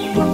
Bye.